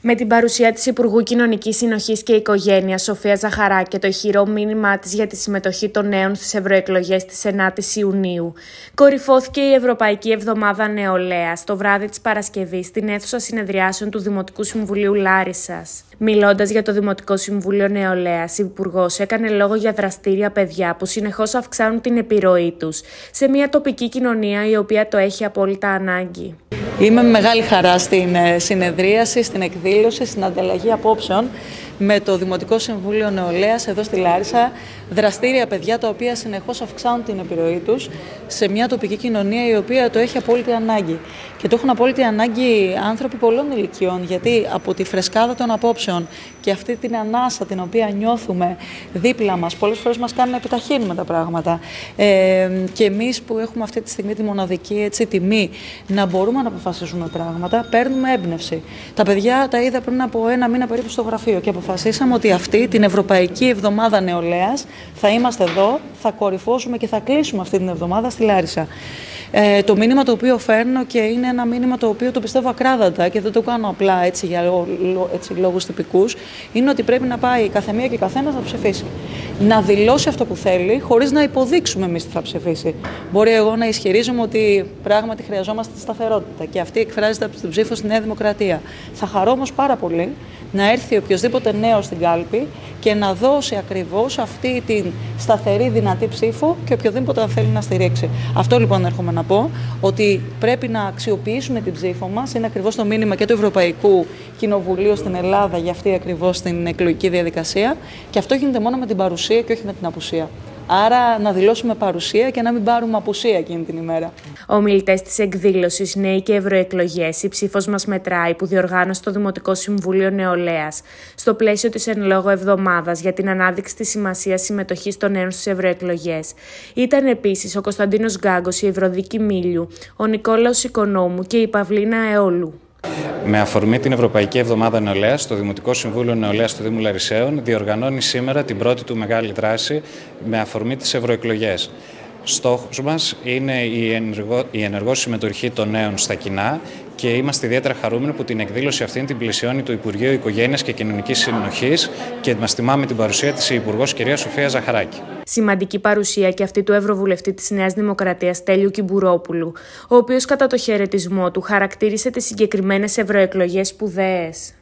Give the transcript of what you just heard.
Με την παρουσία της Υπουργού Κοινωνικής Συνοχής και Οικογένειας Σοφία Ζαχαρά και το ηχηρό μήνυμά της για τη συμμετοχή των νέων στις ευρωεκλογές της 9η Ιουνίου, κορυφώθηκε η Ευρωπαϊκή Εβδομάδα Νεολαία το βράδυ της Παρασκευής στην αίθουσα συνεδριάσεων του Δημοτικού Συμβουλίου Λάρισας. Μιλώντας για το Δημοτικό Συμβούλιο Νεολαίας, η Υπουργός έκανε λόγο για δραστήρια παιδιά που συνεχώς αυξάνουν την επιρροή τους σε μια τοπική κοινωνία η οποία το έχει απόλυτα ανάγκη. Είμαι με μεγάλη χαρά στην ε, συνεδρίαση, στην εκδήλωση, στην ανταλλαγή απόψεων με το Δημοτικό Συμβούλιο Νεολαίας εδώ στη Λάρισα, δραστήρια παιδιά τα οποία συνεχώς αυξάνουν την επιρροή τους σε μια τοπική κοινωνία η οποία το έχει απόλυτη ανάγκη. Και το έχουν απόλυτη ανάγκη άνθρωποι πολλών ηλικιών, γιατί από τη φρεσκάδα των απόψεων και αυτή την ανάσα την οποία νιώθουμε δίπλα μας, πολλές φορές μας κάνουν να επιταχύνουμε τα πράγματα. Ε, και εμείς που έχουμε αυτή τη στιγμή τη μοναδική έτσι, τιμή να μπορούμε να αποφασίσουμε πράγματα, παίρνουμε έμπνευση. Τα παιδιά τα είδα πριν από ένα μήνα περίπου στο γραφείο και αποφασίσαμε ότι αυτή την Ευρωπαϊκή Εβδομάδα Νεολαίας θα είμαστε εδώ, θα κορυφώσουμε και θα κλείσουμε αυτή την εβδομάδα στη Λάρισα. Ε, το μήνυμα το οποίο φέρνω και είναι ένα μήνυμα το οποίο το πιστεύω ακράδαντα και δεν το κάνω απλά έτσι για έτσι, λόγους τυπικούς, είναι ότι πρέπει να πάει καθεμία και καθένας να ψηφίσει. Να δηλώσει αυτό που θέλει, χωρίς να υποδείξουμε εμείς τι θα ψηφίσει. Μπορεί εγώ να ισχυρίζομαι ότι πράγματι χρειαζόμαστε τη σταθερότητα και αυτή εκφράζεται από την ψήφο στη Νέα Δημοκρατία. Θα χαρώ όμως πάρα πολύ να έρθει οποιοδήποτε νέος στην κάλπη και να δώσει ακριβώς αυτή την σταθερή δυνατή ψήφο και οποιοδήποτε θέλει να στηρίξει. Αυτό λοιπόν έρχομαι να πω, ότι πρέπει να αξιοποιήσουμε την ψήφο μας, είναι ακριβώς το μήνυμα και του Ευρωπαϊκού Κοινοβουλίου στην Ελλάδα για αυτή ακριβώς την εκλογική διαδικασία και αυτό γίνεται μόνο με την παρουσία και όχι με την απουσία. Άρα να δηλώσουμε παρουσία και να μην πάρουμε απουσία εκείνη την ημέρα. Ομιλητές της εκδήλωσης Νέοι και Ευρωεκλογές, η ψήφος μας μετράει, που διοργάνωσε το Δημοτικό Συμβούλιο Νεολαίας, στο πλαίσιο της εν λόγω εβδομάδας για την ανάδειξη της σημασίας συμμετοχής των νέων στις ευρωεκλογές. Ήταν επίσης ο Κωνσταντίνος Γκάγκος, η Ευρωδίκη Μίλιου, ο Νικόλαος Οικονόμου και η Παυλίνα Εόλου. Με αφορμή την Ευρωπαϊκή Εβδομάδα Νεολαίας, το Δημοτικό Συμβούλιο Νεολαίας του Δήμου Λαρισαίων διοργανώνει σήμερα την πρώτη του μεγάλη δράση με αφορμή τις ευρωεκλογές. Στόχος μας είναι η ενεργό, η ενεργό συμμετοχή των νέων στα κοινά και είμαστε ιδιαίτερα χαρούμενοι που την εκδήλωση αυτή την πλησιώνει το Υπουργείο Οικογένειας και Κοινωνικής Συνοχής και μας τιμά την παρουσία της η Υπουργός κυρία Σοφία Ζαχαράκη. Σημαντική παρουσία και αυτή του Ευρωβουλευτή της Νέας Δημοκρατίας Τέλειου Κιμπουρόπουλου, ο οποίος κατά το χαιρετισμό του χαρακτήρισε τις συγκεκριμένες ευρωεκλογές σπουδαίες.